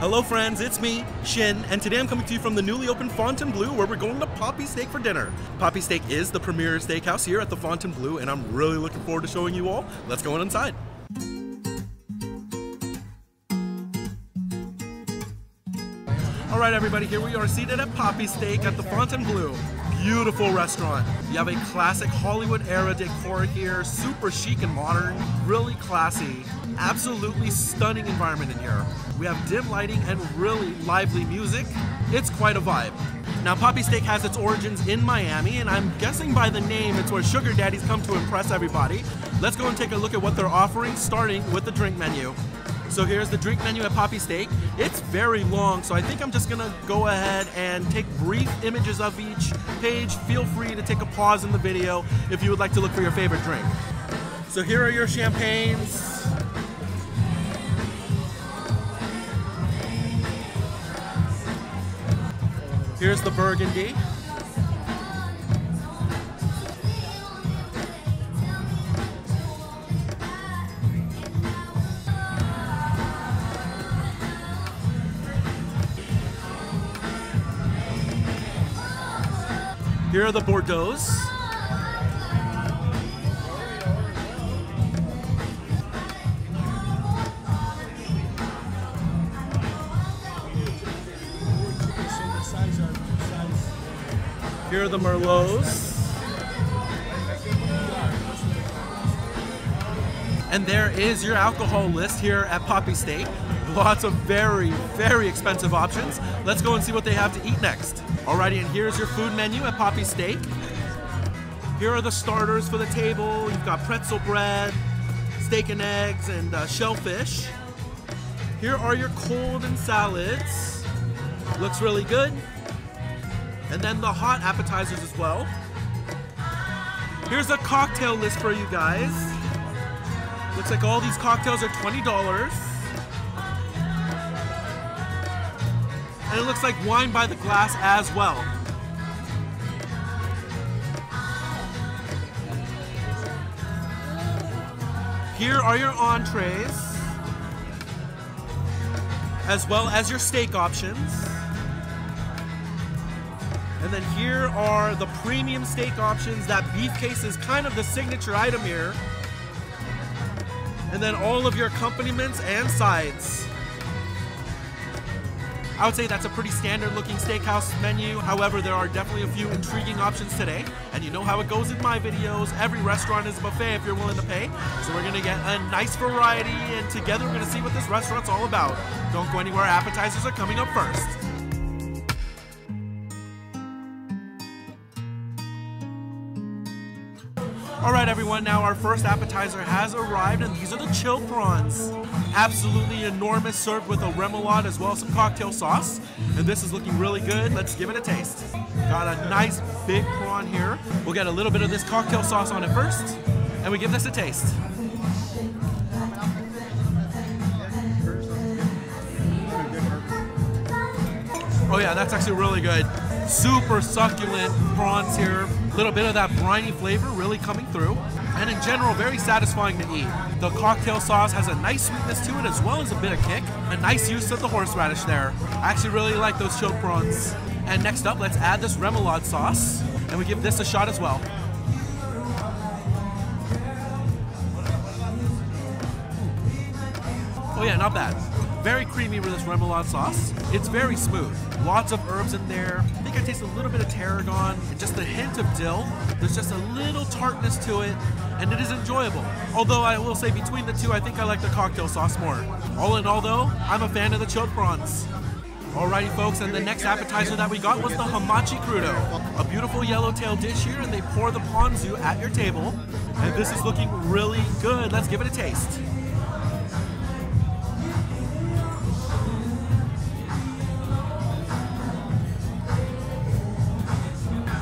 Hello, friends, it's me, Shin, and today I'm coming to you from the newly opened Fontainebleau where we're going to Papi Steak for dinner. Papi Steak is the premier steakhouse here at the Fontainebleau, and I'm really looking forward to showing you all. Let's go on inside. All right, everybody, here we are seated at Papi Steak at the Fontainebleau. Beautiful restaurant. You have a classic Hollywood era decor here, super chic and modern, really classy. Absolutely stunning environment in here. We have dim lighting and really lively music. It's quite a vibe. Now, Papi Steak has its origins in Miami, and I'm guessing by the name it's where sugar daddies come to impress everybody. Let's go and take a look at what they're offering, starting with the drink menu. So here's the drink menu at Papi Steak. It's very long, so I think I'm just gonna go ahead and take brief images of each page. Feel free to take a pause in the video if you would like to look for your favorite drink. So here are your champagnes. Here's the Burgundy. Here are the Bordeaux's. Here are the Merlots. And there is your alcohol list here at Papi Steak. Lots of very, very expensive options. Let's go and see what they have to eat next. Alrighty, and here's your food menu at Papi Steak. Here are the starters for the table. You've got pretzel bread, steak and eggs, and uh, shellfish. Here are your cold and salads. Looks really good. And then the hot appetizers as well. Here's a cocktail list for you guys. Looks like all these cocktails are $20. And it looks like wine by the glass as well. Here are your entrees, as well as your steak options. And then here are the premium steak options. That beef case is kind of the signature item here. And then all of your accompaniments and sides. I would say that's a pretty standard looking steakhouse menu. However, there are definitely a few intriguing options today. And you know how it goes in my videos. Every restaurant is a buffet if you're willing to pay. So we're gonna get a nice variety and together we're gonna see what this restaurant's all about. Don't go anywhere, appetizers are coming up first. All right, everyone, now our first appetizer has arrived, and these are the chilled prawns. Absolutely enormous, served with a remoulade as well as some cocktail sauce. And this is looking really good. Let's give it a taste. Got a nice big prawn here. We'll get a little bit of this cocktail sauce on it first, and we give this a taste. Oh yeah, that's actually really good. Super succulent prawns here. A little bit of that briny flavor really coming through. And in general, very satisfying to eat. The cocktail sauce has a nice sweetness to it as well as a bit of kick. A nice use of the horseradish there. I actually really like those chilled prawns. And next up, let's add this remoulade sauce. And we give this a shot as well. Oh yeah, not bad. Very creamy with this remoulade sauce. It's very smooth. Lots of herbs in there. I think I taste a little bit of tarragon and just a hint of dill. There's just a little tartness to it, and it is enjoyable. Although I will say between the two, I think I like the cocktail sauce more. All in all though, I'm a fan of the chilled prawns. Alrighty folks, and the next appetizer that we got was the hamachi crudo. A beautiful yellowtail dish here, and they pour the ponzu at your table. And this is looking really good. Let's give it a taste.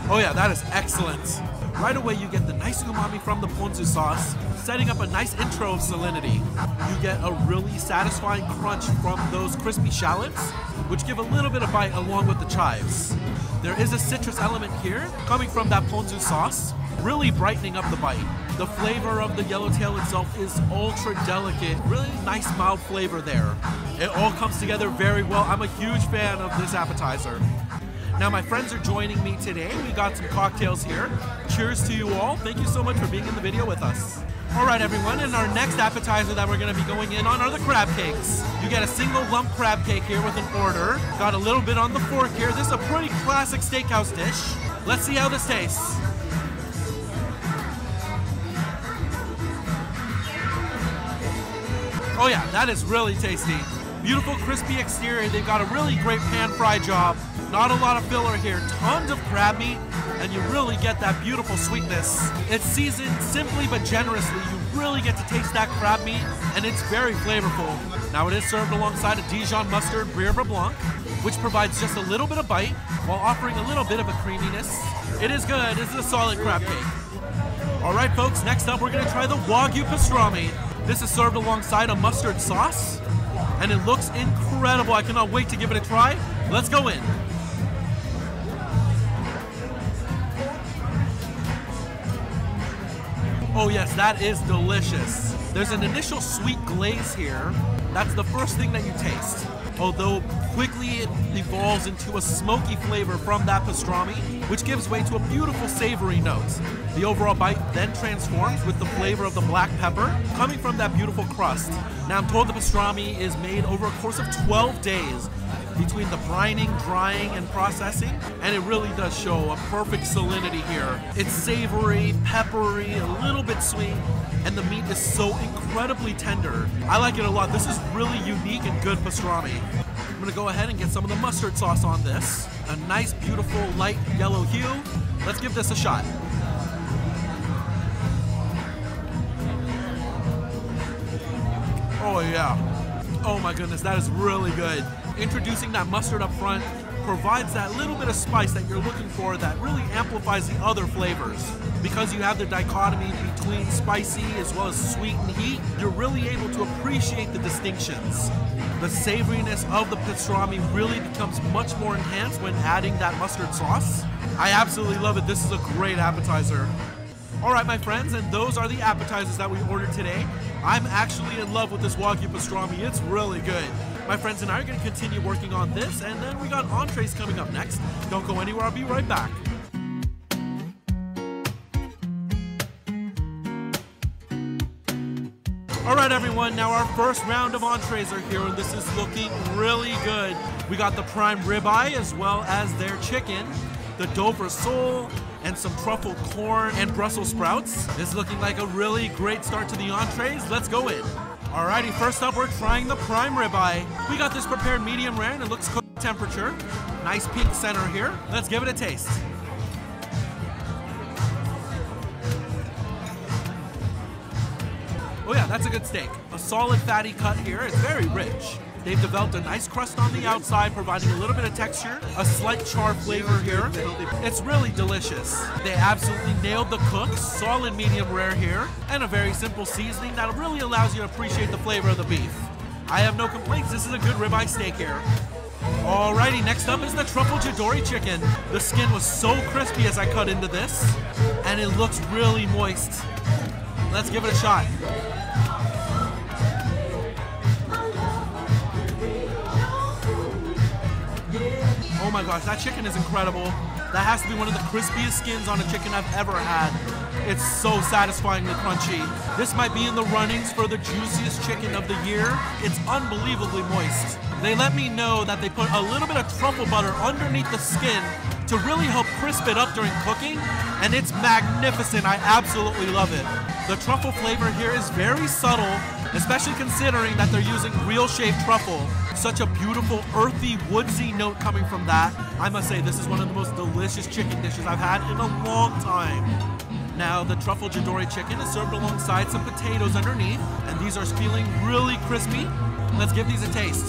Oh yeah, that is excellent. Right away you get the nice umami from the ponzu sauce, setting up a nice intro of salinity. You get a really satisfying crunch from those crispy shallots, which give a little bit of bite along with the chives. There is a citrus element here coming from that ponzu sauce, really brightening up the bite. The flavor of the yellowtail itself is ultra delicate, really nice mild flavor there. It all comes together very well. I'm a huge fan of this appetizer. Now my friends are joining me today. We got some cocktails here. Cheers to you all. Thank you so much for being in the video with us. All right, everyone, and our next appetizer that we're gonna be going in on are the crab cakes. You get a single lump crab cake here with an order. Got a little bit on the fork here. This is a pretty classic steakhouse dish. Let's see how this tastes. Oh yeah, that is really tasty. Beautiful crispy exterior. They've got a really great pan fry job. Not a lot of filler here. Tons of crab meat, and you really get that beautiful sweetness. It's seasoned simply but generously. You really get to taste that crab meat, and it's very flavorful. Now it is served alongside a Dijon mustard Beurre Blanc, which provides just a little bit of bite while offering a little bit of a creaminess. It is good. This is a solid crab cake. All right, folks, next up we're gonna try the Wagyu pastrami. This is served alongside a mustard sauce, and it looks incredible. I cannot wait to give it a try. Let's go in. Oh yes, that is delicious. There's an initial sweet glaze here. That's the first thing that you taste. Although quickly it evolves into a smoky flavor from that pastrami, which gives way to a beautiful savory note. The overall bite then transforms with the flavor of the black pepper coming from that beautiful crust. Now I'm told the pastrami is made over a course of 12 days between the brining, drying, and processing, and it really does show a perfect salinity here. It's savory, peppery, a little bit sweet, and the meat is so incredibly tender. I like it a lot. This is really unique and good pastrami. I'm gonna go ahead and get some of the mustard sauce on this. A nice, beautiful, light yellow hue. Let's give this a shot. Oh yeah. Oh my goodness, that is really good. Introducing that mustard up front provides that little bit of spice that you're looking for that really amplifies the other flavors. Because you have the dichotomy between spicy as well as sweet and heat, you're really able to appreciate the distinctions. The savoriness of the pastrami really becomes much more enhanced when adding that mustard sauce. I absolutely love it. This is a great appetizer. All right, my friends, and those are the appetizers that we ordered today. I'm actually in love with this Wagyu pastrami. It's really good. My friends and I are going to continue working on this, and then we got entrees coming up next. Don't go anywhere, I'll be right back. All right, everyone, now our first round of entrees are here, and this is looking really good. We got the prime ribeye as well as their chicken, the Dover sole, and some truffle corn and Brussels sprouts. This is looking like a really great start to the entrees. Let's go in. Alrighty, first up we're trying the prime ribeye. We got this prepared medium rare and it looks cooked temperature. Nice pink center here. Let's give it a taste. Oh yeah, that's a good steak. A solid fatty cut here. It's very rich. They've developed a nice crust on the outside, providing a little bit of texture, a slight char flavor here. It's really delicious. They absolutely nailed the cook, solid medium rare here, and a very simple seasoning that really allows you to appreciate the flavor of the beef. I have no complaints. This is a good ribeye steak here. Alrighty, next up is the truffle Chidori chicken. The skin was so crispy as I cut into this, and it looks really moist. Let's give it a shot. Oh my gosh, that chicken is incredible. That has to be one of the crispiest skins on a chicken I've ever had. It's so satisfyingly crunchy. This might be in the runnings for the juiciest chicken of the year. It's unbelievably moist. They let me know that they put a little bit of truffle butter underneath the skin to really help crisp it up during cooking, and it's magnificent. I absolutely love it. The truffle flavor here is very subtle, especially considering that they're using real shaved truffle. Such a beautiful, earthy, woodsy note coming from that. I must say, this is one of the most delicious chicken dishes I've had in a long time. Now, the truffle Chidori chicken is served alongside some potatoes underneath, and these are feeling really crispy. Let's give these a taste.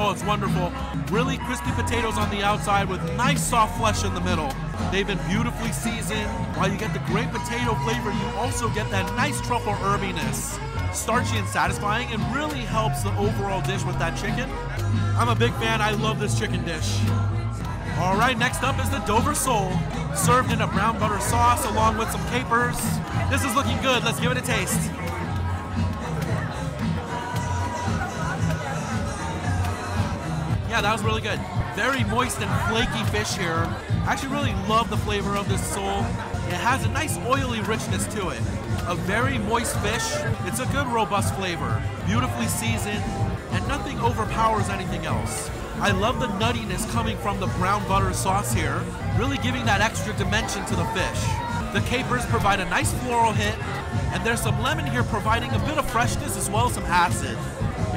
Oh, it's wonderful. Really crispy potatoes on the outside with nice soft flesh in the middle. They've been beautifully seasoned. While you get the great potato flavor, you also get that nice truffle herbiness. Starchy and satisfying and really helps the overall dish with that chicken. I'm a big fan. I love this chicken dish. All right, next up is the Dover sole, served in a brown butter sauce along with some capers. This is looking good. Let's give it a taste. Yeah, that was really good. Very moist and flaky fish here. I actually really love the flavor of this sole. It has a nice oily richness to it. A very moist fish. It's a good robust flavor. Beautifully seasoned, and nothing overpowers anything else. I love the nuttiness coming from the brown butter sauce here, really giving that extra dimension to the fish. The capers provide a nice floral hit, and there's some lemon here providing a bit of freshness as well as some acid.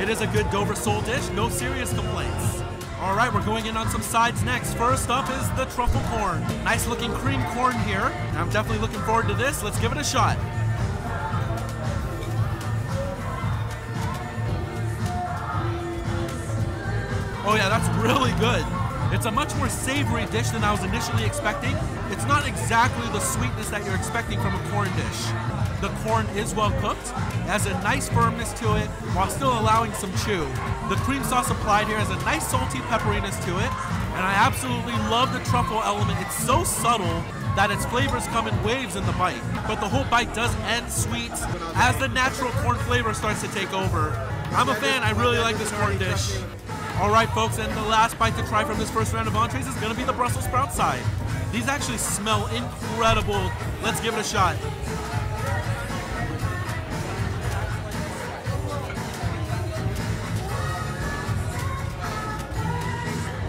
It is a good Dover sole dish, no serious complaints. Right, we're going in on some sides next. First up is the truffle corn. Nice looking cream corn here. I'm definitely looking forward to this. Let's give it a shot. Oh yeah, that's really good. It's a much more savory dish than I was initially expecting. It's not exactly the sweetness that you're expecting from a corn dish. The corn is well cooked, has a nice firmness to it while still allowing some chew. The cream sauce applied here has a nice salty pepperiness to it, and I absolutely love the truffle element. It's so subtle that its flavors come in waves in the bite, but the whole bite does end sweet as the natural corn flavor starts to take over. I'm a fan, I really like this corn dish. All right, folks, and the last bite to try from this first round of entrees is gonna be the Brussels sprout side. These actually smell incredible. Let's give it a shot.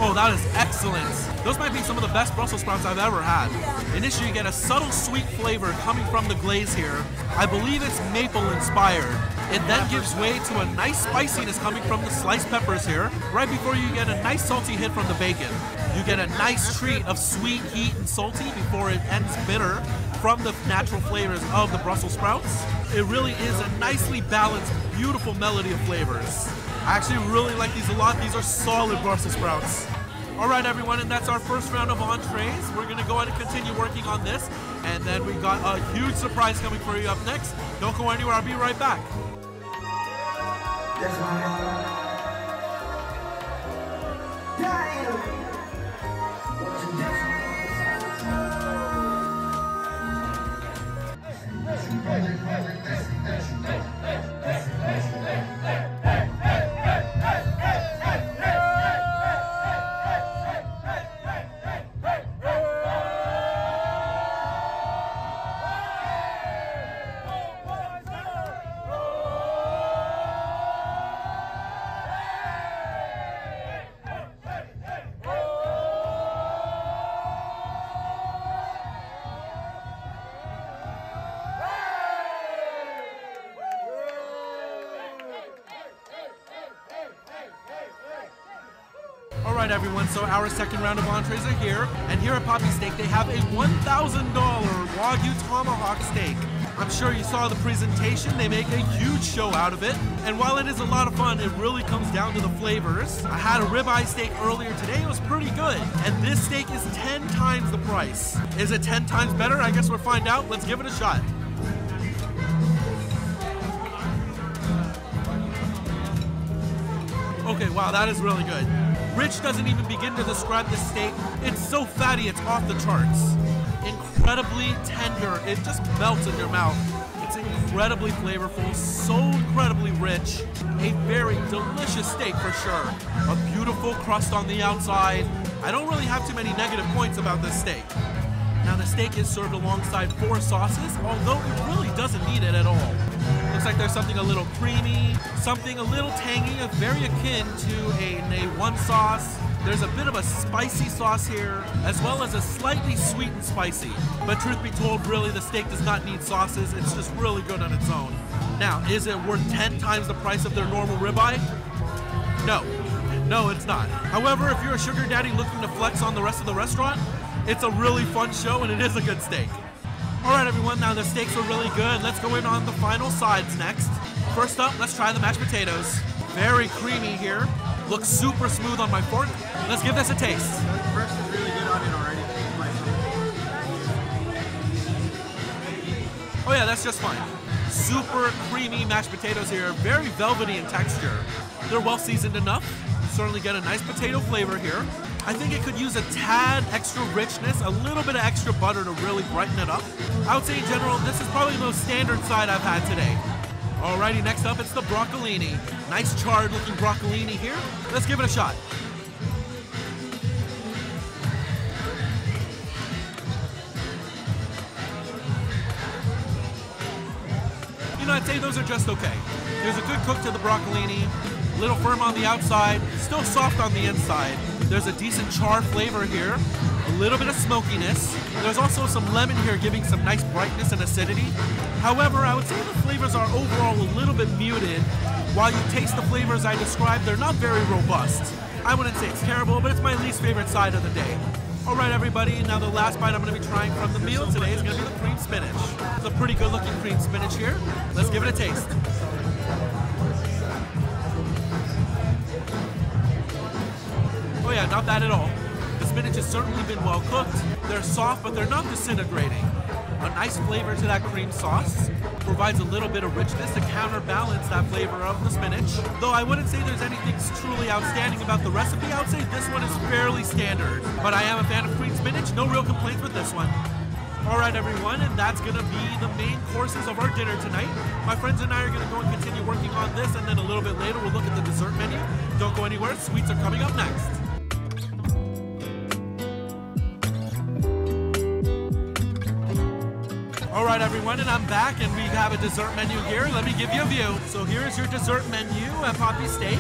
Oh, that is excellent. Those might be some of the best Brussels sprouts I've ever had. Initially, you get a subtle sweet flavor coming from the glaze here. I believe it's maple inspired. It then gives way to a nice spiciness coming from the sliced peppers here, right before you get a nice salty hit from the bacon. You get a nice treat of sweet, heat, and salty before it ends bitter from the natural flavors of the Brussels sprouts. It really is a nicely balanced, beautiful melody of flavors. I actually really like these a lot. These are solid Brussels sprouts. All right, everyone, and that's our first round of entrees. We're gonna go ahead and continue working on this, and then we got a huge surprise coming for you up next. Don't go anywhere, I'll be right back. All right, everyone, so our second round of entrees are here, and here at Papi Steak, they have a $1,000 Wagyu Tomahawk steak. I'm sure you saw the presentation, they make a huge show out of it, and while it is a lot of fun, it really comes down to the flavors. I had a ribeye steak earlier today, it was pretty good, and this steak is 10 times the price. Is it 10 times better? I guess we'll find out. Let's give it a shot. Okay, wow, that is really good. Rich doesn't even begin to describe this steak. It's so fatty, it's off the charts. Incredibly tender, it just melts in your mouth. It's incredibly flavorful, so incredibly rich. A very delicious steak for sure. A beautiful crust on the outside. I don't really have too many negative points about this steak. Now the steak is served alongside four sauces, although it really doesn't need it at all. Looks like there's something a little creamy, something a little tangy, very akin to an A1 sauce. There's a bit of a spicy sauce here, as well as a slightly sweet and spicy. But truth be told, really, the steak does not need sauces. It's just really good on its own. Now, is it worth 10 times the price of their normal ribeye? No. No, it's not. However, if you're a sugar daddy looking to flex on the rest of the restaurant, it's a really fun show and it is a good steak. All right, everyone, now the steaks are really good. Let's go in on the final sides next. First up, let's try the mashed potatoes. Very creamy here. Looks super smooth on my fork. Let's give this a taste. Oh yeah, that's just fine. Super creamy mashed potatoes here, very velvety in texture. They're well seasoned enough. Certainly get a nice potato flavor here. I think it could use a tad extra richness, a little bit of extra butter to really brighten it up. I would say in general, this is probably the most standard side I've had today. Alrighty, next up it's the broccolini. Nice charred looking broccolini here. Let's give it a shot. You know, I'd say those are just okay. There's a good cook to the broccolini, little firm on the outside, still soft on the inside. There's a decent char flavor here, a little bit of smokiness. There's also some lemon here giving some nice brightness and acidity. However, I would say the flavors are overall a little bit muted. While you taste the flavors I described, they're not very robust. I wouldn't say it's terrible, but it's my least favorite side of the day. All right, everybody, now the last bite I'm going to be trying from the meal today is going to be the cream spinach. It's a pretty good looking cream spinach here. Let's give it a taste. Oh yeah, not bad at all. The spinach has certainly been well cooked. They're soft, but they're not disintegrating. A nice flavor to that cream sauce. Provides a little bit of richness to counterbalance that flavor of the spinach. Though I wouldn't say there's anything truly outstanding about the recipe, I would say this one is fairly standard. But I am a fan of cream spinach, no real complaints with this one. Alright everyone, and that's gonna be the main courses of our dinner tonight. My friends and I are gonna go and continue working on this, and then a little bit later we'll look at the dessert menu. Don't go anywhere, sweets are coming up next. Right, everyone, and I'm back, and we have a dessert menu here. Let me give you a view. So here is your dessert menu at Papi Steak.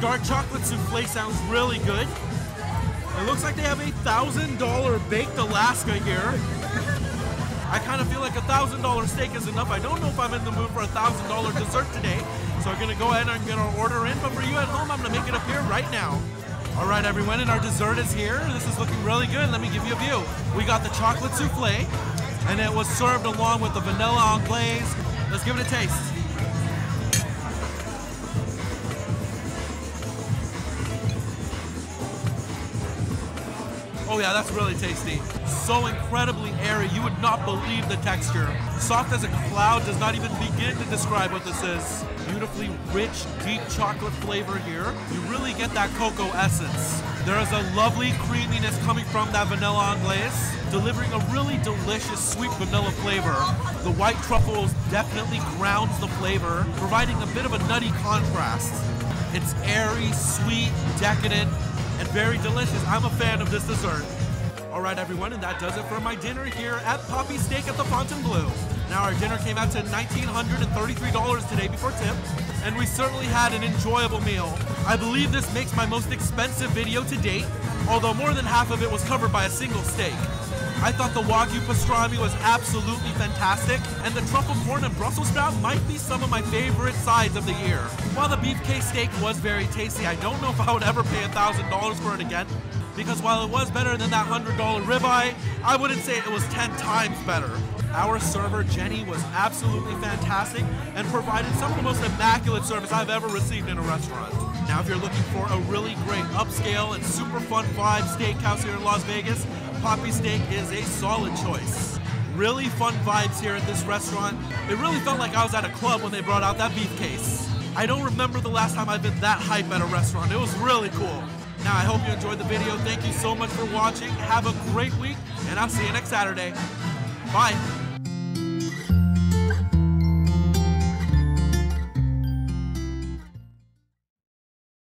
Dark chocolate souffle sounds really good. It looks like they have a thousand dollar baked Alaska here. I kind of feel like a thousand dollar steak is enough. I don't know if I'm in the mood for a thousand dollar dessert today, so I'm gonna go ahead and get our order in. But for you at home, I'm gonna make it appear right now. All right, everyone, and our dessert is here. This is looking really good. Let me give you a view. We got the chocolate souffle, and it was served along with the vanilla anglaise. Let's give it a taste. Oh yeah, that's really tasty. So incredibly airy, you would not believe the texture. Soft as a cloud does not even begin to describe what this is. Beautifully rich, deep chocolate flavor here. You really get that cocoa essence. There is a lovely creaminess coming from that vanilla anglaise, delivering a really delicious sweet vanilla flavor. The white truffles definitely grounds the flavor, providing a bit of a nutty contrast. It's airy, sweet, decadent, and very delicious. I'm a fan of this dessert. All right, everyone, and that does it for my dinner here at Papi Steak at the Fontainebleau. Now, our dinner came out to $1,933 today before tip, and we certainly had an enjoyable meal. I believe this makes my most expensive video to date, although more than half of it was covered by a single steak. I thought the Wagyu pastrami was absolutely fantastic, and the truffle corn and Brussels sprout might be some of my favorite sides of the year. While the beef case steak was very tasty, I don't know if I would ever pay $1,000 for it again, because while it was better than that $100 ribeye, I wouldn't say it was 10 times better. Our server, Jenny, was absolutely fantastic and provided some of the most immaculate service I've ever received in a restaurant. Now, if you're looking for a really great upscale and super fun vibe steakhouse here in Las Vegas, Papi Steak is a solid choice. Really fun vibes here at this restaurant. It really felt like I was at a club when they brought out that beef case. I don't remember the last time I've been that hype at a restaurant. It was really cool. Now, I hope you enjoyed the video. Thank you so much for watching. Have a great week, and I'll see you next Saturday. Bye.